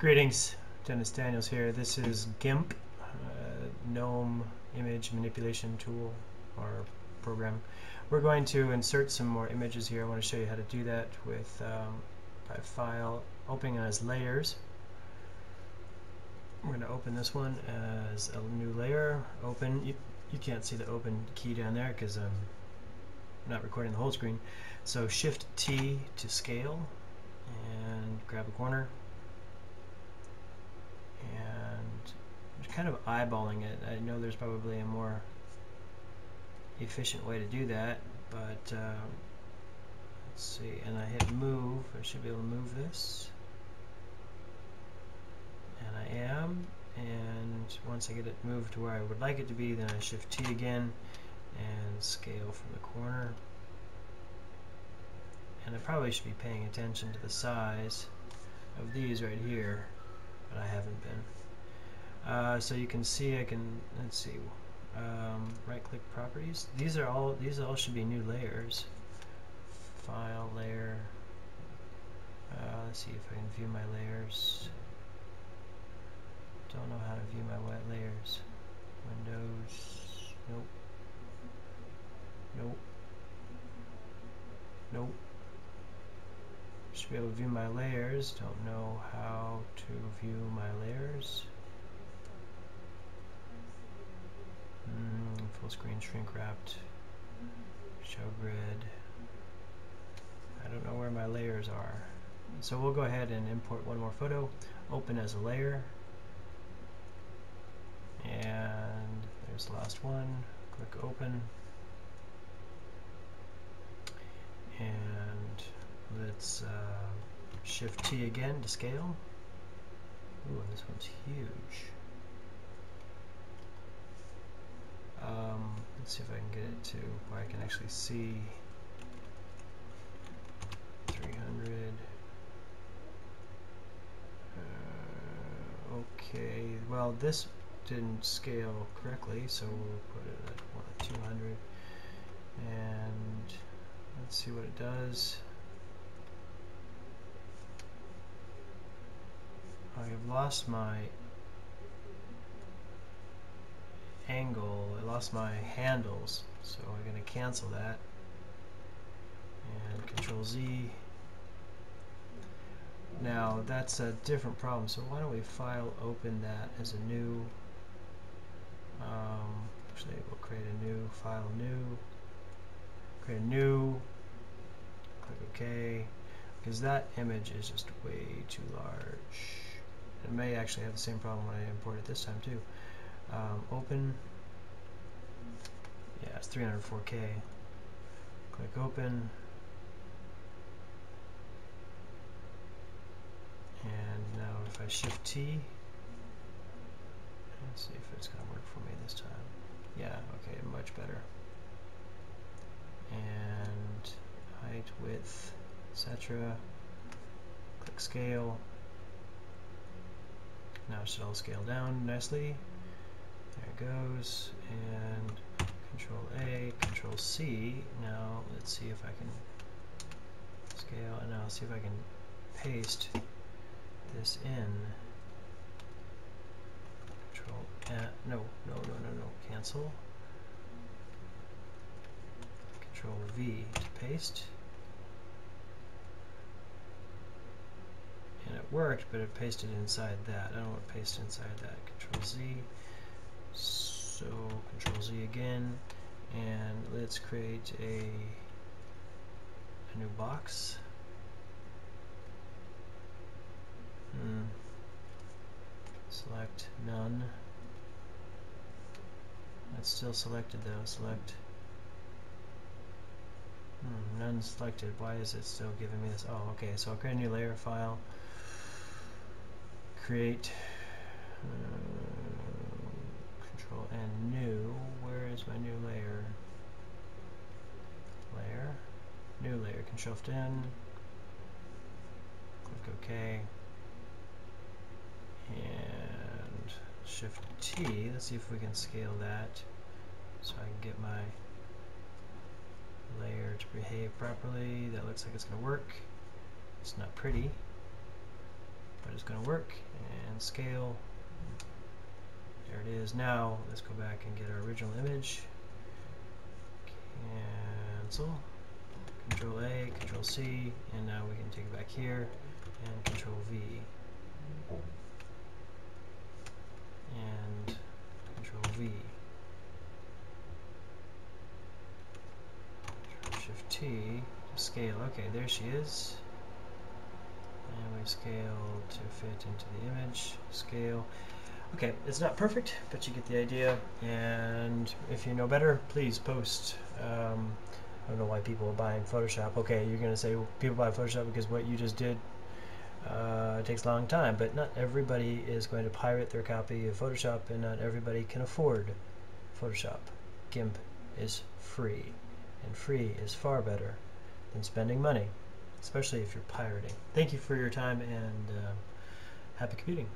Greetings, Dennis Daniels here. This is GIMP, uh, GNOME Image Manipulation Tool or program. We're going to insert some more images here. I want to show you how to do that with um, by file, opening as layers. We're going to open this one as a new layer. Open. You, you can't see the open key down there because I'm not recording the whole screen. So Shift T to scale and grab a corner and I'm just kind of eyeballing it. I know there's probably a more efficient way to do that, but uh, let's see. And I hit move. I should be able to move this. And I am. And once I get it moved to where I would like it to be, then I shift T again and scale from the corner. And I probably should be paying attention to the size of these right here, but I haven't been. Uh, so you can see I can let's see um, right click properties. These are all these all should be new layers. File layer. Uh, let's see if I can view my layers. Don't know how to view my wet be able to view my layers don't know how to view my layers Mm, full screen shrink wrapped. Show grid. I don't know where my layers are. So we'll go ahead and import one more photo. Open as a layer. And there's the last one. Click open. And let's uh, shift T again to scale. Ooh, this one's huge. Um, let's see if I can get it to where I can actually see 300. Uh, okay, well this didn't scale correctly, so we'll put it at 200. And let's see what it does. I have lost my angle, I lost my handles, so I'm going to cancel that. And Control Z. Now that's a different problem, so why don't we file open that as a new, um, actually we'll create a new file new, create a new, click OK, because that image is just way too large. May actually have the same problem when I import it this time too. Um, open. Yeah it's 304k click open. And now if I shift T let's see if it's gonna work for me this time. Yeah okay much better. And height width etc click scale now it should all scale down nicely there it goes. And Control A, Control C. Now let's see if I can scale, and now I'll see if I can paste this in. Control A, no, no, no, no, no, cancel. Control V to paste. And it worked, but it pasted inside that. I don't want to paste inside that. Control Z. So Control Z again, and let's create a, a new box. Hmm. Select none. That's still selected though. Select. Hmm, none selected. Why is it still giving me this? Oh, okay. So I'll create a new layer file. Create. Uh, control and new. Where is my new layer? Layer. New layer. Control Shift N. Click OK. And Shift T. Let's see if we can scale that so I can get my layer to behave properly. That looks like it's going to work. It's not pretty, but it's going to work. And scale. There it is. Now let's go back and get our original image. Cancel. Control A, Control C, and now we can take it back here and Control V. And Control V. Shift T scale. Okay, there she is. Scale to fit into the image. Scale. Okay, it's not perfect, but you get the idea. And if you know better, please post. Um, I don't know why people are buying Photoshop. Okay, you're going to say well, people buy Photoshop because what you just did uh, takes a long time, but not everybody is going to pirate their copy of Photoshop, and not everybody can afford Photoshop. GIMP is free, and free is far better than spending money, especially if you're pirating. Thank you for your time, and uh, happy computing.